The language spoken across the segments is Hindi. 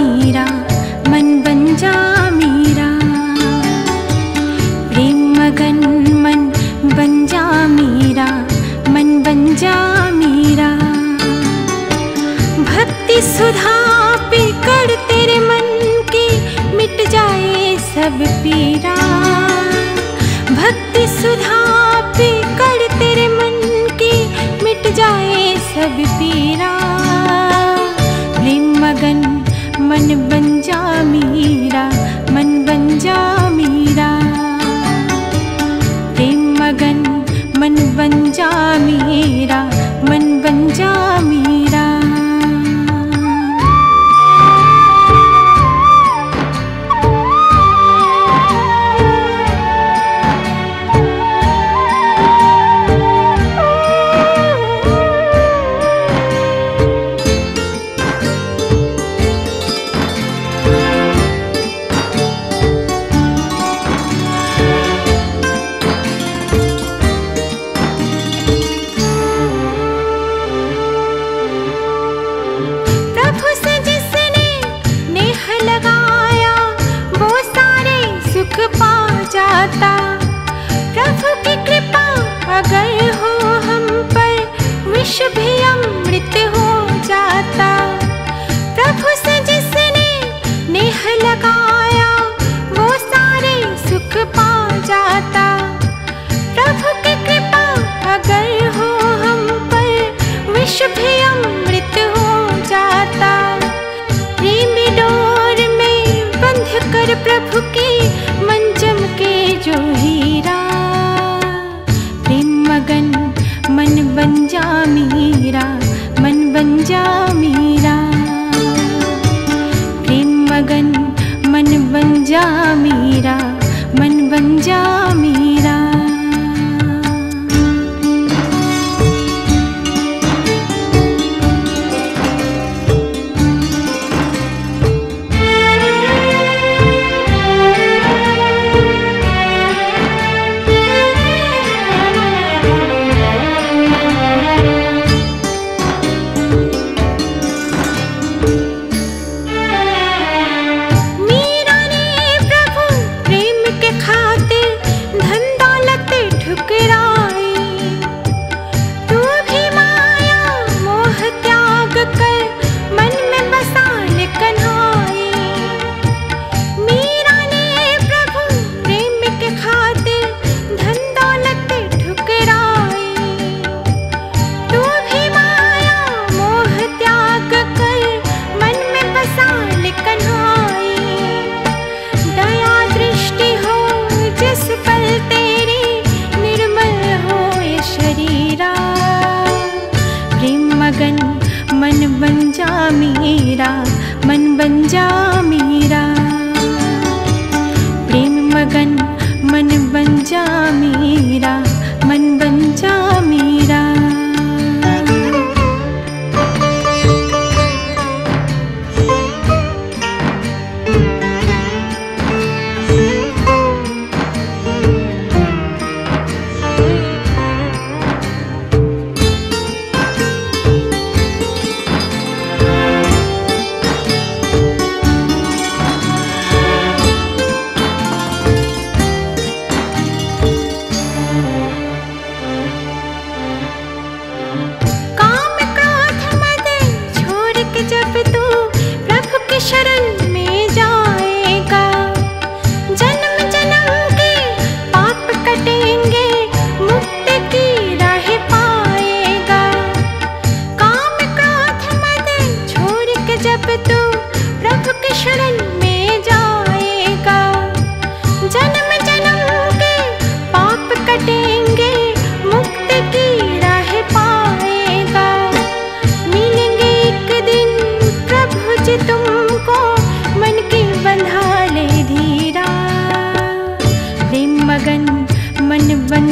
मेरा, मन बन जा मेरा। प्रेम मगन मन बन जा मेरा, मन बन जा मेरा। भक्ति सुधा पे कर तेरे मन की, मिट जाए सब पीरा। भक्ति सुधा पे कर तेरे मन की, मिट जाए सब पीरा।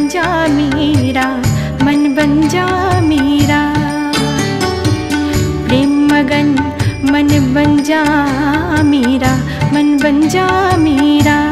जा मेरा, मन बन जा मेरा। प्रेम मगन, मन बन जा मेरा, मन बन जा मेरा।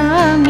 I'm